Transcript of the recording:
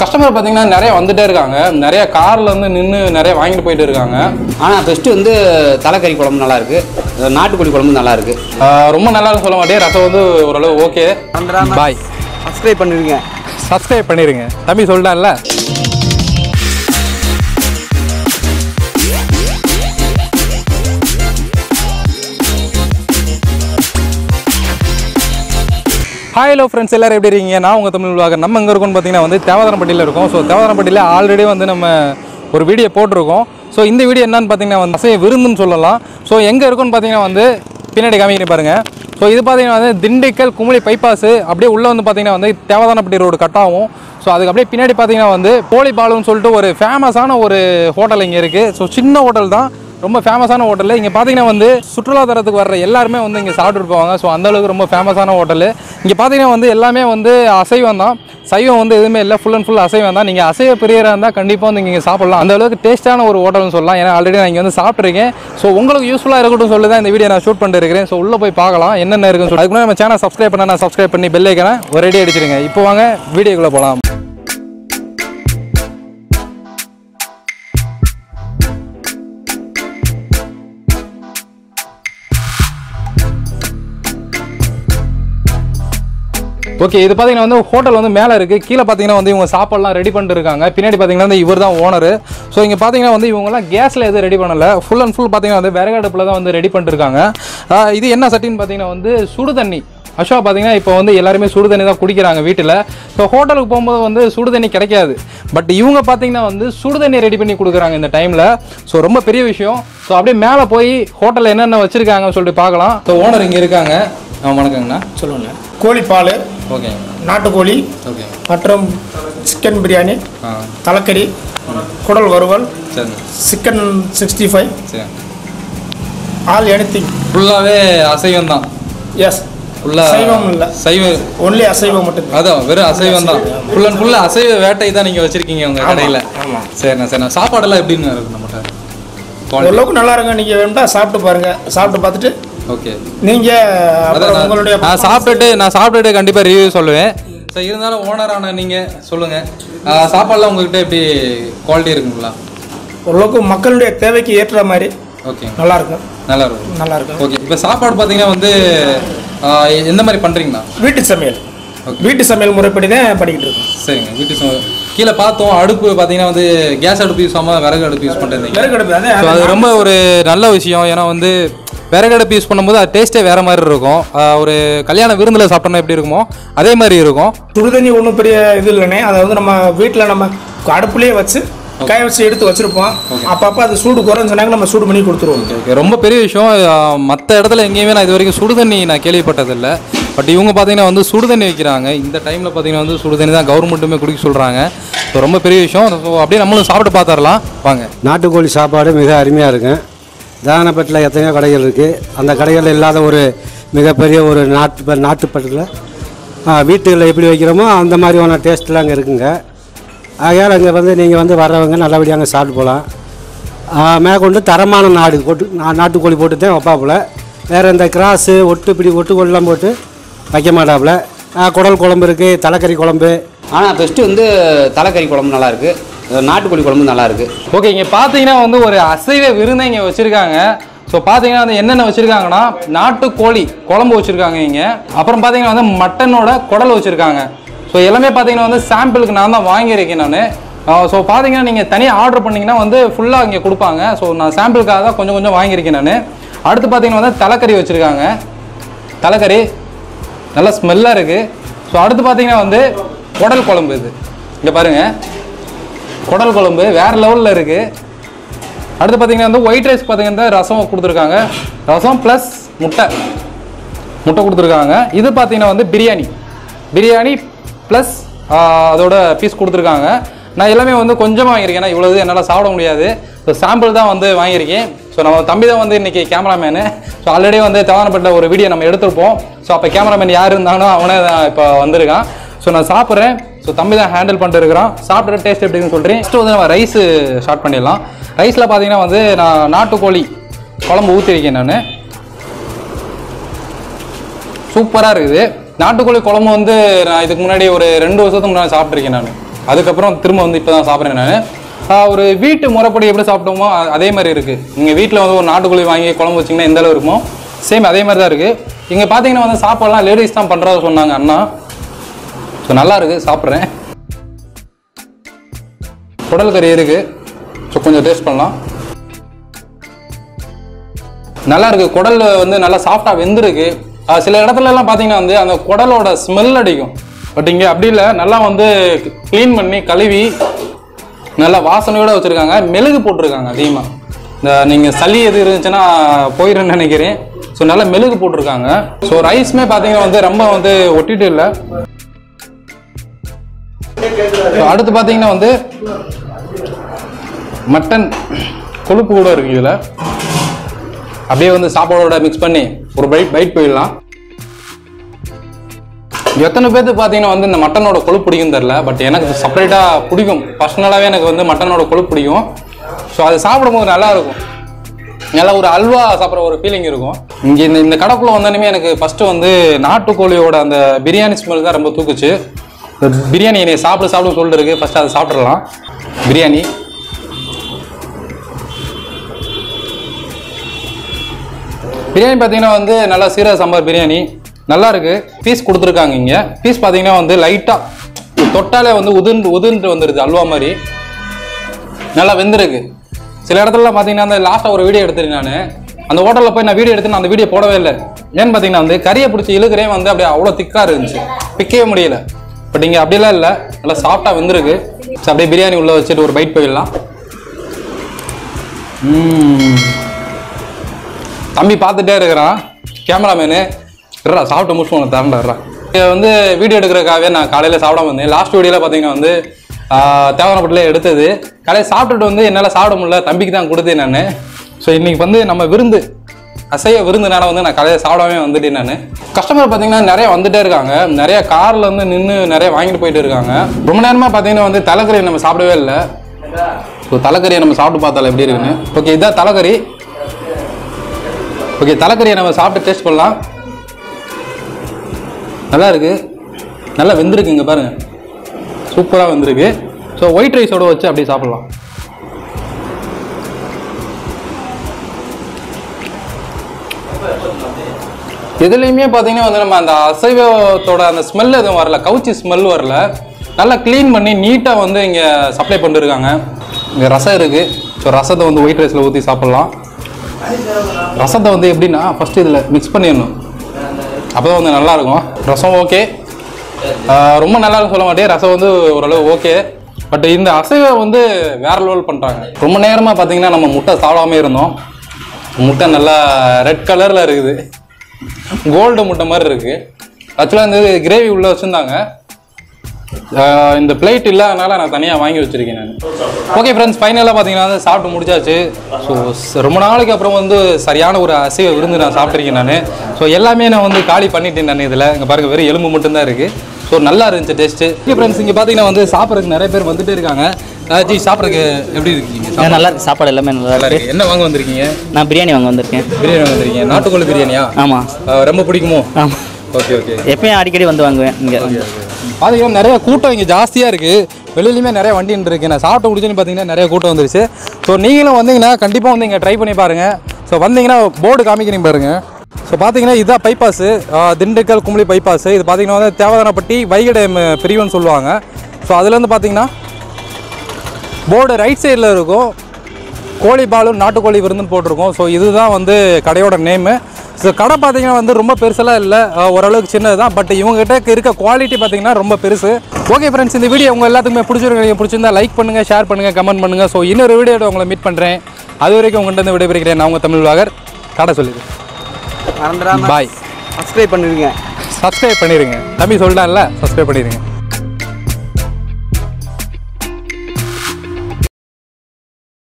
Customer பார்த்தீங்கன்னா நிறைய வந்துட்டே இருக்காங்க. நிறைய கார்ல இருந்து நின்று நிறைய வாங்கிட்டு போயிட்டு இருக்காங்க. ஆனால் பெஸ்ட்டு வந்து தலைக்கறி குழம்பு நல்லா இருக்கு. நாட்டுக்கோழி குழம்பு நல்லா இருக்கு. ரொம்ப நல்லா சொல்ல மாட்டேன். ரசம் வந்து ஓரளவு ஓகே பாய் சப்ஸ்கிரைப் பண்ணிருங்க. சப்ஸ்கிரைப் பண்ணிருங்க. தம்பி சொல்லிட்டான்ல? ஹாய் ஹலோ ஃப்ரெண்ட்ஸ் எல்லாரும் எப்படி இருக்கீங்க? நான் உங்கள் தமிழ் விழாக நம்ம எங்கே இருக்கோம்னு பார்த்தீங்கன்னா வந்து தேவதானப்பட்டியில் இருக்கோம். ஸோ தேவதானப்பட்டியில் ஆல்ரெடி வந்து நம்ம ஒரு வீடியோ போட்டிருக்கோம். ஸோ இந்த வீடியோ என்னன்னு பார்த்தீங்கன்னா வந்து அசைய விருந்துன்னு சொல்லலாம். ஸோ எங்கே இருக்குன்னு பார்த்தீங்கன்னா வந்து பின்னாடி காமிக்கிறேன் பாருங்கள் ஸோ இது பார்த்தீங்கன்னா வந்து திண்டுக்கல் குமுளி பைபாஸ் அப்படியே உள்ளே வந்து பார்த்தீங்கன்னா வந்து தேவதானப்பட்டி ரோடு கட் ஆகும். ஸோ அதுக்கு அப்படியே பின்னாடி பார்த்தீங்கன்னா வந்து போலி பாலுன்னு சொல்லிட்டு ஒரு ஃபேமஸான ஒரு ஹோட்டல் இங்கே இருக்குது ஸோ சின்ன ஹோட்டல் தான். ரொம்ப ஃபேமஸான ஹோட்டல் இங்கே பார்த்தீங்கன்னா வந்து சுற்றுலாத்தலத்துக்கு வர்ற எல்லாருமே வந்து இங்கே சாப்பிட்டுட்டு போவாங்க ஸோ அந்த அளவுக்கு ரொம்ப ஃபேமஸான ஹோட்டல் இங்கே பார்த்தீங்கன்னா வந்து எல்லாமே வந்து அசைவம் தான். சைவம் வந்து எதுவுமே இல்லை. ஃபுல் அண்ட் ஃபுல் அசைவம் தான். நீங்கள் அசைவ பிரியராக இருந்தால் கண்டிப்பாக வந்து இங்கே சாப்பிட்லாம். அந்த அளவுக்கு டேஸ்ட்டான ஒரு ஹோட்டல்னு சொல்லலாம். ஏன்னா ஆல்ரெடி நான் இங்கே வந்து சாப்பிட்ருக்கேன் ஸோ உங்களுக்கு யூஸ்ஃபுல்லாக இருக்கட்டும் சொல்லி தான் இந்த வீடியோ நான் ஷூட் பண்ணிட்டு ஸோ உள்ளே போய் பார்க்கலாம். என்னென்ன இருக்குன்னு சொல்லி. அதுக்கு முன்னாடி நம்ம சேனல் சப்ஸ்கிரைப் பண்ணால் நான் சப்ஸ்கிரைப் பண்ணி பெல்லைக்கான ஒரு ரெடி அடிச்சிருங்க இப்போ வாங்க வீடியோக்குள்ளே போகலாம் ஓகே இது பார்த்தீங்கன்னா வந்து ஹோட்டல் வந்து மேலே இருக்குது கீழே பார்த்தீங்கன்னா வந்து இவங்க சாப்பாடுலாம் ரெடி பண்ணிட்டு இருக்காங்க பின்னாடி பார்த்தீங்கன்னா வந்து இவர் தான் ஓனர் ஸோ இங்கே பார்த்தீங்கன்னா வந்து இவங்கலாம் கேஸில் எதுவும் ரெடி பண்ணலை. ஃபுல் அண்ட் ஃபுல் பார்த்தீங்கன்னா வந்து விறகு அடுப்பில் தான் வந்து ரெடி பண்ணிருக்காங்க இது என்ன சட்டின்னு பார்த்தீங்கன்னா வந்து சுடு தண்ணி. அஷா பார்த்தீங்கன்னா இப்போ வந்து எல்லாருமே சுடு தண்ணி தான் குடிக்கிறாங்க வீட்டில். ஸோ ஹோட்டலுக்கு போகும்போது வந்து சுடு தண்ணி கிடைக்காது. பட் இவங்க பார்த்தீங்கன்னா வந்து சுடு தண்ணி ரெடி பண்ணி கொடுக்குறாங்க இந்த டைமில் ஸோ ரொம்ப பெரிய விஷயம். ஸோ அப்படியே மேலே போய் ஹோட்டலில் என்னென்ன வச்சுருக்காங்கன்னு சொல்லிட்டு பார்க்கலாம் ஸோ ஓனர் இங்கே இருக்காங்க. வணக்கங்கண்ணா. சொல்லுங்க கோழிப்பால் ஓகே. நாட்டுக்கோழி ஓகே. மற்றும் சிக்கன் பிரியாணி தலைக்கறி குடல் வறுவல் சரி. சிக்கன் சிக்ஸ்டி ஃபைவ் சரி. ஆல் எனிதிங் ஃபுல்லாகவே அசைவம் தான் எஸ் ஃபுல்லாக சைவம் இல்லை. சைவம் ஒன்லி அசைவம் மட்டும் அதான் வெறும் அசைவம். தான் ஃபுல் அண்ட் ஃபுல்லாக அசைவ வேட்டை தான் நீங்கள் வச்சிருக்கீங்க உங்கள் கடையில். ஆமா. சரிண்ணா சரிண்ணா. சாப்பாடெல்லாம் எப்படின்னு இருக்கு நம்மகிட்ட? ஓரளவுக்கு நல்லா இருக்கும் நீங்கள் வேணும்னா சாப்பிட்டு பாருங்க. சாப்பிட்டு பார்த்துட்டு ஓகே நீங்கள் உங்களுடைய நான் சாப்பிட்டுட்டு நான் சாப்பிட்டுட்டு கண்டிப்பாக ரிவ்யூ சொல்லுவேன். ஸோ இருந்தாலும் ஓனரான நீங்கள் சொல்லுங்கள் சாப்பாடுலாம் உங்ககிட்ட எப்படி குவாலிட்டி இருக்குங்களா? ஓரளவுக்கு மக்களுடைய தேவைக்கு ஏற்ற மாதிரி ஓகே நல்லா இருக்கும் நல்லா இருக்கும் நல்லா இருக்கும் ஓகே இப்போ சாப்பாடு பார்த்தீங்கன்னா வந்து எந்த மாதிரி பண்ணுறீங்கண்ணா வீட்டு சமையல். வீட்டு சமையல் முறைப்படி தான் பண்ணிக்கிட்டு இருக்கோம். சரிங்க. வீட்டு சமையல். கீழே பார்த்தோம் அடுப்பு பார்த்தீங்கன்னா வந்து கேஸ் அடுப்பு யூஸ் ஆகாமல் விறகு அடுப்பு யூஸ் பண்ணிருந்தீங்க விறகடுப்பு அதே ஸோ அது ரொம்ப ஒரு நல்ல விஷயம். ஏன்னா வந்து விறகடுப்பு யூஸ் பண்ணும்போது அது டேஸ்ட்டே வேறு மாதிரி இருக்கும். ஒரு கல்யாண விருந்தில் சாப்பிட்டோம்னா எப்படி இருக்குமோ அதே மாதிரி இருக்கும். சுடுதண்ணி ஒன்றும் பெரிய இது இல்லைண்ணே. அதை வந்து நம்ம வீட்டில் நம்ம அடுப்புலேயே வச்சு காய வச்சு எடுத்து வச்சிருப்போம். அப்பப்போ அது சூடு குறைஞ்சு சொன்னாங்க நம்ம சூடு பண்ணி கொடுத்துருவோம். ரொம்ப பெரிய விஷயம். மற்ற இடத்துல எங்கேயுமே நான் இது வரைக்கும் சுடுதண்ணி நான் கேள்விப்பட்டதில்லை. பட் இவங்க பார்த்தீங்கன்னா வந்து சுடுதண்ணி வைக்கிறாங்க. இந்த டைமில் பார்த்தீங்கன்னா வந்து சுடுதண்ணி தான் கவர்மெண்ட்டுமே குடிக்க சொல்கிறாங்க ஸோ ரொம்ப பெரிய விஷயம். ஸோ அப்படியே நம்மளும் சாப்பிட்டு பார்த்துடலாம். வாங்க. நாட்டுக்கோழி சாப்பாடு மிக அருமையாக இருக்கும். தானப்பட்டில் எத்தனையோ கடைகள் இருக்குது அந்த கடைகளில் இல்லாத ஒரு மிகப்பெரிய ஒரு நாட்டு நாட்டுப்பட்டில் வீட்டுகளில் எப்படி வைக்கிறோமோ அந்த மாதிரியான டேஸ்ட்லாம் அங்கே இருக்குங்க. ஆகையால் அங்கே வந்து நீங்கள் வந்து வர்றவங்க நல்லபடியாக அங்கே சாப்பிட்டு போகலாம் மேற்கொண்டு தரமான நாடு போட்டு நாட்டுக்கோழி போட்டு தான் வைப்பாப்புல வேறு இந்த கிராஸு ஒட்டு இப்படி ஒட்டுக்கோழிலாம் போட்டு வைக்க மாட்டாப்புல. குடல் குழம்பு இருக்குது தலைக்கறி குழம்பு. ஆனால் பெஸ்ட்டு வந்து தலைக்கறி குழம்பு நல்லாயிருக்கு நாட்டுக்கோழி குழம்பு நல்லாயிருக்கு. ஓகே இங்கே பார்த்தீங்கன்னா வந்து ஒரு அசைவ விருந்தை இங்கே வச்சுருக்காங்க. ஸோ பார்த்தீங்கன்னா வந்து என்னென்ன வச்சுருக்காங்கன்னா நாட்டுக்கோழி குழம்பு வச்சுருக்காங்க இங்கே. அப்புறம் பார்த்தீங்கன்னா வந்து மட்டனோட குடல் வச்சுருக்காங்க. ஸோ எல்லாமே பார்த்தீங்கன்னா வந்து சாம்பிளுக்கு நான் தான் வாங்கியிருக்கேன் நான். ஸோ பார்த்தீங்கன்னா நீங்கள் தனியாக ஆர்டர் பண்ணிங்கன்னா வந்து ஃபுல்லாக இங்கே கொடுப்பாங்க. ஸோ நான் சாம்பிளுக்காக தான் கொஞ்சம் கொஞ்சம் வாங்கியிருக்கேன் நான். அடுத்து பார்த்தீங்கன்னா வந்து தலைக்கறி வச்சுருக்காங்க. தலைக்கறி நல்லா ஸ்மெல்லாக இருக்குது ஸோ அடுத்து பார்த்தீங்கன்னா வந்து குடல் குழம்பு இது. இங்கே பாருங்கள் குடல் குழம்பு வேற லெவலில் இருக்கு. அடுத்து பார்த்தீங்கன்னா வந்து ஒயிட் ரைஸ் பார்த்தீங்கன்னா ரசம் கொடுத்துருக்காங்க. ரசம் ப்ளஸ் முட்டை. முட்டை கொடுத்துருக்காங்க. இது பார்த்தீங்கன்னா வந்து பிரியாணி. பிரியாணி ப்ளஸ் அதோட பீஸ் கொடுத்துருக்காங்க. நான் எல்லாமே வந்து கொஞ்சமாக வாங்கியிருக்கேன். ஏன்னா இவ்வளவு என்னால் சாப்பிட முடியாது. ஸோ சாம்பிள் தான் வந்து வாங்கியிருக்கேன். ஸோ நம்ம தம்பி தான் வந்து இன்றைக்கி கேமராமேனு ஸோ ஆல்ரெடி வந்து தேவானப்பட்ட ஒரு வீடியோ நம்ம எடுத்திருப்போம். ஸோ அப்போ கேமராமேன் யார் இருந்தாலும் அவனே தான் இப்போ வந்திருக்கான். ஸோ நான் சாப்பிட்றேன். ஸோ தம்பி தான் ஹேண்டில் பண்ணிட்டு இருக்கிறான். சாப்பிட்ற டேஸ்ட் எப்படின்னு சொல்கிறேன் ஃபஸ்ட்டு வந்து நம்ம ரைஸ் ஸ்டார்ட் பண்ணிடலாம். ரைஸில் பார்த்தீங்கன்னா வந்து நான் நாட்டுக்கோழி குழம்பு ஊற்றிருக்கேன் நான். சூப்பராக இருக்குது. நாட்டுக்கோழி குழம்பு வந்து நான் இதுக்கு முன்னாடி ஒரு ரெண்டு வருஷத்துக்கு முன்னாடி சாப்பிட்ருக்கேன் நான். அதுக்கப்புறம் திரும்ப வந்து இப்போ தான் சாப்பிட்றேன் நான். ஒரு வீட்டு முறைப்படி எப்படி சாப்பிட்டோமோ அதே மாதிரி இருக்குது நீங்கள் வீட்டில் வந்து ஒரு நாட்டுக்கோழி வாங்கி குழம்பு வச்சிங்கன்னா எந்தளவு இருக்குமோ சேம் அதே மாதிரி தான் இருக்குது இங்கே பார்த்தீங்கன்னா வந்து சாப்பாடெலாம் லேடிஸ் தான் பண்ணுறதா சொன்னாங்க அண்ணா. ஸோ நல்லா இருக்குது சாப்பிட்றேன். குடல் கறி இருக்குது ஸோ கொஞ்சம் டேஸ்ட் பண்ணலாம். நல்லா இருக்குது குடல் வந்து நல்லா சாஃப்டாக வெந்திருக்கு. சில இடத்துலலாம் பார்த்தீங்கன்னா வந்து அந்த குடலோட ஸ்மெல் அடிக்கும். பட் இங்கே அப்படி இல்லை. நல்லா வந்து க்ளீன் பண்ணி கழுவி நல்லா வாசனையோடு வச்சிருக்காங்க. மெழுகு போட்டிருக்காங்க அதிகமாக இந்த நீங்கள் சளி எது இருந்துச்சுன்னா போயிடுன்னு நினைக்கிறேன். ஸோ நல்லா மெழுகு போட்டிருக்காங்க. ஸோ ரைஸ்மே பார்த்தீங்கன்னா வந்து ரொம்ப வந்து ஒட்டிட்டு இல்லை. அடுத்து பார்த்தீங்கன்னா வந்து மட்டன் கொழுப்பு கூட இருக்கு இதில். அப்படியே வந்து சாப்பாடோட மிக்ஸ் பண்ணி ஒரு பைட் பைட் போயிடலாம். எத்தனை பேர்த்துக்கு பார்த்தீங்கன்னா வந்து இந்த மட்டனோட கொழுப்பு பிடிக்கும் தெரில பட் எனக்கு செப்பரேட்டாக பிடிக்கும். பர்சனலாகவே எனக்கு வந்து மட்டனோட கொழுப்பு பிடிக்கும். ஸோ அது சாப்பிடும்போது நல்லா இருக்கும். நல்லா ஒரு அல்வா சாப்பிட்ற ஒரு ஃபீலிங் இருக்கும். இங்கே இந்த இந்த கடைக்குள்ளே வந்தோடனே எனக்கு ஃபஸ்ட்டு வந்து நாட்டுக்கோழியோட அந்த பிரியாணி ஸ்மெல் தான் ரொம்ப தூக்குச்சு. பிரியாணி என்னை சாப்பிட சாப்பிட சொல்லிட்டு இருக்குது ஃபஸ்ட்டு அதை சாப்பிட்றலாம் பிரியாணி. பிரியாணி பார்த்தீங்கன்னா வந்து நல்லா சீரக சாம்பார் பிரியாணி. நல்லா இருக்கு. பீஸ் கொடுத்துருக்காங்க இங்கே. பீஸ் பார்த்தீங்கன்னா வந்து லைட்டாக தொட்டாலே வந்து உதிர்ந்து உதிர்ந்து வந்துடுது அல்வா மாதிரி. நல்லா வெந்திருக்கு. சில இடத்துலலாம் பார்த்தீங்கன்னா அந்த லாஸ்ட்டாக ஒரு வீடியோ எடுத்துருக்கேன் நான். அந்த ஹோட்டலில் போய் நான் வீடியோ எடுத்து நான் அந்த வீடியோ போடவே இல்லை. ஏன்னு பார்த்தீங்கன்னா வந்து கறியை பிடிச்சி இழுக்கிறேன் வந்து அப்படியே அவ்வளோ திக்காக இருந்துச்சு. பிக்கவே முடியல. பட் இங்கே அப்படிலாம் இல்லை. நல்லா சாஃப்டாக வந்துருக்கு. அப்படியே பிரியாணி உள்ளே வச்சுட்டு ஒரு பைட் போயிடலாம். தம்பி பார்த்துட்டே இருக்கிறான். கேமராமேனு இருடா சாப்பிட்டு முடிச்சு உனக்கு தரண்டாடுறா இதை வந்து வீடியோ எடுக்கிறக்காகவே நான் காலையில் சாப்பிடாம வந்தேன் லாஸ்ட் வீடியோவில் பார்த்தீங்கன்னா வந்து தேவனப்பட்டில் எடுத்தது. காலையில் சாப்பிட்டுட்டு வந்து என்னால் சாப்பிட முடியல. தம்பிக்கு தான் கொடுத்தேன் நான். ஸோ இன்றைக்கி வந்து நம்ம விருந்து அசைய விருந்தினால வந்து நான் கடையை சாப்பிடாமே வந்துட்டேன் நான். கஸ்டமர் பார்த்தீங்கன்னா நிறைய வந்துட்டே இருக்காங்க. நிறைய காரில் வந்து நின்று நிறைய வாங்கிட்டு போயிட்டு இருக்காங்க. ரொம்ப நேரமாக பார்த்தீங்கன்னா வந்து தலைக்கறி நம்ம சாப்பிடவே இல்லை. ஸோ தலைக்கறியை நம்ம சாப்பிட்டு பார்த்தால எப்படி இருக்குன்னு. ஓகே இதான் தலைக்கறி. ஓகே தலைக்கறியை நம்ம சாப்பிட்டு டேஸ்ட் பண்ணலாம். நல்லா இருக்கு. நல்லா வெந்திருக்கு இங்கே பாருங்க. சூப்பராக வந்திருக்கு. ஸோ ஒயிட் ரைஸோட வச்சு அப்படியே சாப்பிடலாம். எதுலேயுமே பார்த்தீங்கன்னா வந்து நம்ம அந்த அசைவத்தோட அந்த ஸ்மெல் எதுவும் வரல. கவுச்சி ஸ்மெல் வரல. நல்லா க்ளீன் பண்ணி நீட்டாக வந்து இங்கே சப்ளை பண்ணிருக்காங்க. இங்கே ரசம் இருக்குது ஸோ ரசத்தை வந்து ஒயிட் ரைஸில் ஊற்றி சாப்பிட்லாம். ரசத்தை வந்து எப்படின்னா ஃபஸ்ட்டு இதில் மிக்ஸ் பண்ணிடணும். அப்போ தான் வந்து நல்லாயிருக்கும் ரசம் ஓகே ரொம்ப நல்லா இருக்கும் சொல்ல மாட்டேன். ரசம் வந்து ஓரளவு ஓகே பட் இந்த அசைவம் வந்து வேற லெவல் பண்ணுறாங்க ரொம்ப நேரமாக பார்த்தீங்கன்னா நம்ம முட்டை சாப்பிடாமே இருந்தோம். முட்டை நல்லா ரெட் கலரில் இருக்குது. கோல்டு முட்டை மாதிரி இருக்குது ஆக்சுவலாக இந்த கிரேவி உள்ளே வச்சுருந்தாங்க. இந்த பிளேட் இல்லாதனால நான் தனியாக வாங்கி வச்சுருக்கேன் நான். ஓகே ஃப்ரெண்ட்ஸ் ஃபைனலாக பார்த்தீங்கன்னா வந்து சாப்பிட்டு முடிச்சாச்சு. ஸோ ரொம்ப நாளைக்கு அப்புறம் வந்து சரியான ஒரு அசைவ விருந்து நான் சாப்பிட்ருக்கேன் நான். ஸோ எல்லாமே நான் வந்து காலி பண்ணிட்டேன் நான் இதில். இங்கே பாருங்கள் வெறும் எலும்பு மட்டும்தான் இருக்குது ஸோ நல்லா இருந்துச்சு டேஸ்ட்டு ஓகே ஃப்ரெண்ட்ஸ் இங்கே பார்த்தீங்கன்னா வந்து சாப்பிட்றதுக்கு நிறைய பேர் வந்துட்டே இருக்காங்க. ஜி சாப்பிட்றதுக்கு எப்படி இருக்கீங்க? நல்லா இருக்கு. சாப்பாடு எல்லாமே நல்லா இருக்கு. என்ன வாங்க வந்திருக்கீங்க? நான் பிரியாணி வாங்க வந்திருக்கேன். பிரியாணி வாங்க வந்திருக்கீங்க. நாட்டுக்கோழி பிரியாணியா? ஆமாம் ரொம்ப பிடிக்குமோ? ஆமாம் ஓகே ஓகே. எப்பயும் அடிக்கடி வந்து வாங்குவேன் இங்கே. பார்த்தீங்கன்னா நிறைய கூட்டம் இங்கே ஜாஸ்தியாக இருக்குது வெளியிலையுமே நிறைய வண்டி இருக்கு. நான் சாப்பிட்டு முடிச்சுன்னு பார்த்தீங்கன்னா நிறைய கூட்டம் வந்துருச்சு. ஸோ நீங்களும் வந்தீங்கன்னா கண்டிப்பாக வந்து இங்கே ட்ரை பண்ணி பாருங்கள் ஸோ வந்தீங்கன்னா போர்டு காமிக்கிறீங்க பாருங்கள் ஸோ பார்த்தீங்கன்னா இதுதான் பைபாஸு திண்டுக்கல் கும்பலி பைபாஸு இது பார்த்தீங்கன்னா வந்து தேவதானப்பட்டி வைகை டேம் பிரிவுன்னு சொல்லுவாங்க. ஸோ அதுலேருந்து பார்த்தீங்கன்னா போர்டு ரைட் சைடில் இருக்கும். கோழி பாலும் நாட்டுக்கோழி விருந்துன்னு போட்டிருக்கோம். ஸோ இதுதான் வந்து கடையோட நேமு ஸோ கடை பார்த்தீங்கன்னா வந்து ரொம்ப பெருசெல்லாம் இல்லை. ஓரளவுக்கு சின்னது தான் பட் இவங்ககிட்ட இருக்க குவாலிட்டி பார்த்தீங்கன்னா ரொம்ப பெருசு. ஓகே ஃப்ரெண்ட்ஸ் இந்த வீடியோ உங்கள் எல்லாத்துக்குமே பிடிச்சிருக்கு நீங்கள் பிடிச்சிருந்தா லைக் பண்ணுங்கள் ஷேர் பண்ணுங்கள் கமெண்ட் பண்ணுங்கள் ஸோ இன்னொரு வீடியோட உங்களை மீட் பண்ணுறேன் அது வரைக்கும் உங்கள்கிட்ட இருந்து விடைபெறுகிறேன். நான் உங்கள் தமிழ் வாகர் கடை சொல்லிடு. மறந்துடாம பாய் சப்ஸ்கிரைப் பண்ணிருங்க. சப்ஸ்கிரைப் பண்ணிடுங்க தம்பி சொல்லிட்டான்ல சப்ஸ்கிரைப் பண்ணிடுங்க